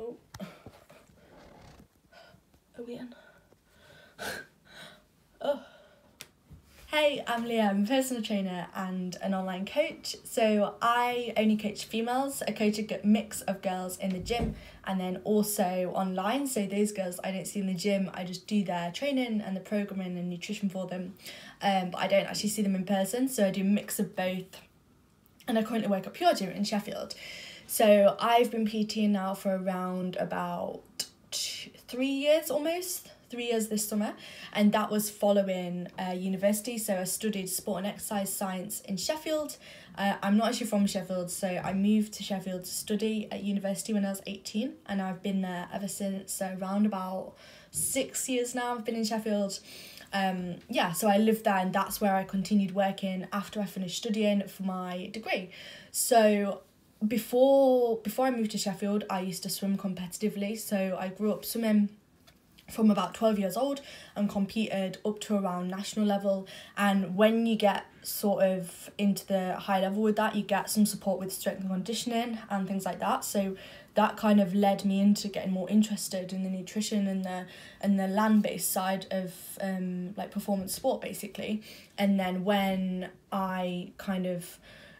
Oh. Are we in? oh. Hey, I'm Leah. I'm a personal trainer and an online coach. So I only coach females. I coach a mix of girls in the gym and then also online. So those girls I don't see in the gym, I just do their training and the programming and nutrition for them. Um, but I don't actually see them in person. So I do a mix of both. And I currently work at Pure Gym in Sheffield. So I've been PTing now for around about two, three years almost three years this summer, and that was following uh, university. So I studied sport and exercise science in Sheffield. Uh, I'm not actually from Sheffield, so I moved to Sheffield to study at university when I was 18, and I've been there ever since. So around about six years now, I've been in Sheffield. Um, yeah, so I lived there, and that's where I continued working after I finished studying for my degree. So before before I moved to Sheffield, I used to swim competitively. So I grew up swimming from about 12 years old and competed up to around national level. And when you get sort of into the high level with that you get some support with strength and conditioning and things like that. So that kind of led me into getting more interested in the nutrition and the and the land-based side of um like performance sport basically. And then when I kind of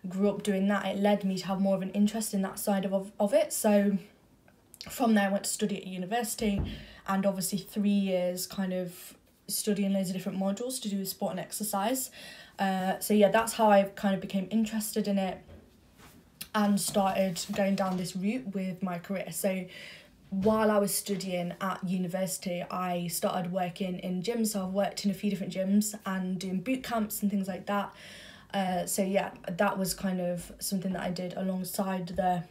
grew up doing that it led me to have more of an interest in that side of, of, of it. So from there I went to study at university and obviously three years kind of studying loads of different modules to do with sport and exercise. Uh, so yeah, that's how I kind of became interested in it and started going down this route with my career. So while I was studying at university, I started working in gyms. So I've worked in a few different gyms and doing boot camps and things like that. Uh, so yeah, that was kind of something that I did alongside the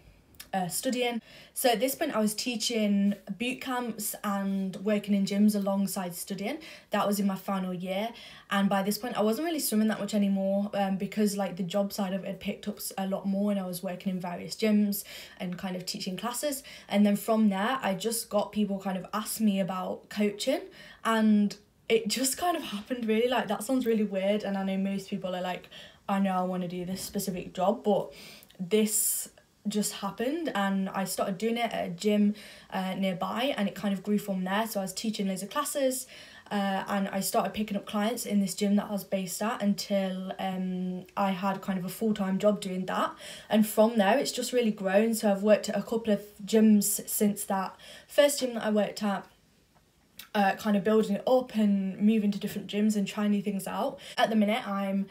uh, studying. So at this point, I was teaching boot camps and working in gyms alongside studying. That was in my final year, and by this point, I wasn't really swimming that much anymore um, because like the job side of it picked up a lot more, and I was working in various gyms and kind of teaching classes. And then from there, I just got people kind of ask me about coaching, and it just kind of happened really. Like that sounds really weird, and I know most people are like, I know I want to do this specific job, but this just happened and I started doing it at a gym uh, nearby and it kind of grew from there. So I was teaching loads of classes uh, and I started picking up clients in this gym that I was based at until um, I had kind of a full time job doing that. And from there, it's just really grown. So I've worked at a couple of gyms since that first gym that I worked at. Uh, kind of building it up and moving to different gyms and trying new things out. At the minute, I'm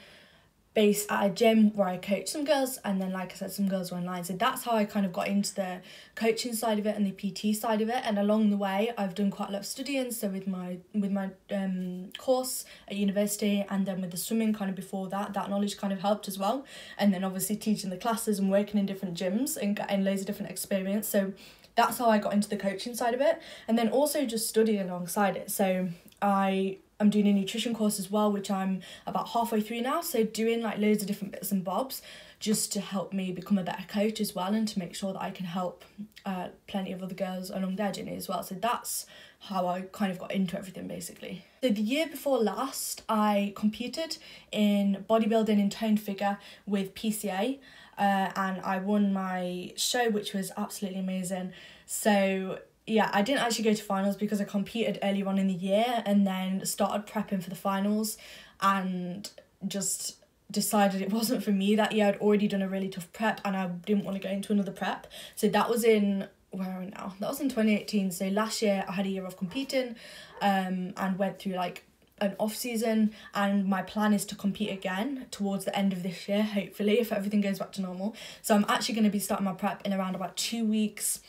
based at a gym where I coach some girls and then like I said some girls are online. So that's how I kind of got into the coaching side of it and the PT side of it. And along the way I've done quite a lot of studying. So with my with my um course at university and then with the swimming kind of before that that knowledge kind of helped as well. And then obviously teaching the classes and working in different gyms and getting loads of different experience. So that's how I got into the coaching side of it. And then also just studying alongside it. So I I'm doing a nutrition course as well, which I'm about halfway through now. So doing like loads of different bits and bobs just to help me become a better coach as well and to make sure that I can help uh, plenty of other girls along their journey as well. So that's how I kind of got into everything basically. So the year before last, I competed in bodybuilding in toned figure with PCA uh, and I won my show, which was absolutely amazing. So yeah, I didn't actually go to finals because I competed early on in the year and then started prepping for the finals and just decided it wasn't for me that year. I'd already done a really tough prep and I didn't want to go into another prep. So that was in where are we now? That was in 2018. So last year I had a year of competing um and went through like an off season and my plan is to compete again towards the end of this year hopefully if everything goes back to normal. So I'm actually going to be starting my prep in around about 2 weeks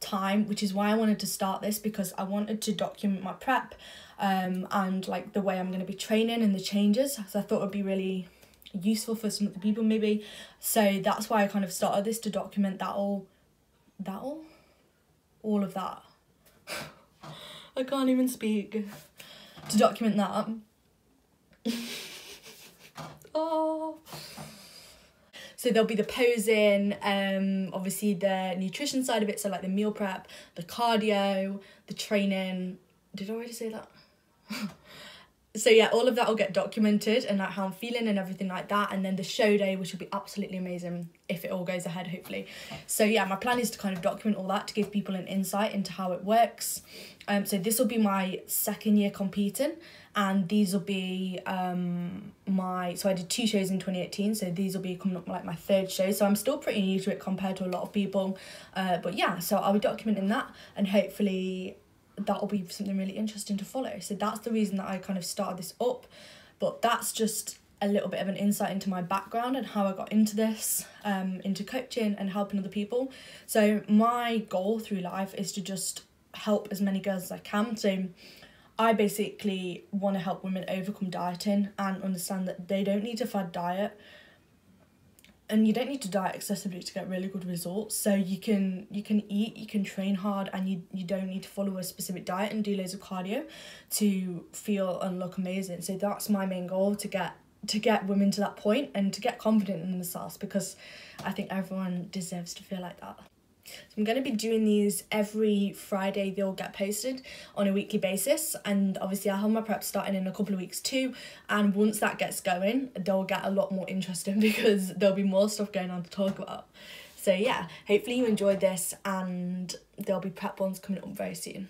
time, which is why I wanted to start this because I wanted to document my prep um, and like the way I'm going to be training and the changes. So I thought it would be really useful for some of the people maybe. So that's why I kind of started this to document that all, that all, all of that. I can't even speak. To document that. oh. So there'll be the posing, um, obviously the nutrition side of it, so like the meal prep, the cardio, the training. Did I already say that? so yeah, all of that will get documented and like how I'm feeling and everything like that. And then the show day, which will be absolutely amazing if it all goes ahead, hopefully. So yeah, my plan is to kind of document all that to give people an insight into how it works. Um, so this will be my second year competing, and these will be um my so I did two shows in twenty eighteen. So these will be coming up like my third show. So I'm still pretty new to it compared to a lot of people. Uh, but yeah, so I'll be documenting that and hopefully that'll be something really interesting to follow. So that's the reason that I kind of started this up. But that's just a little bit of an insight into my background and how I got into this, um, into coaching and helping other people. So my goal through life is to just help as many girls as I can. So I basically want to help women overcome dieting and understand that they don't need to fad diet and you don't need to diet excessively to get really good results. So you can you can eat you can train hard and you you don't need to follow a specific diet and do loads of cardio to feel and look amazing. So that's my main goal to get to get women to that point and to get confident in themselves because i think everyone deserves to feel like that so I'm going to be doing these every Friday. They'll get posted on a weekly basis, and obviously I'll have my prep starting in a couple of weeks too. And once that gets going, they'll get a lot more interesting because there'll be more stuff going on to talk about. So yeah, hopefully you enjoyed this, and there'll be prep ones coming up very soon.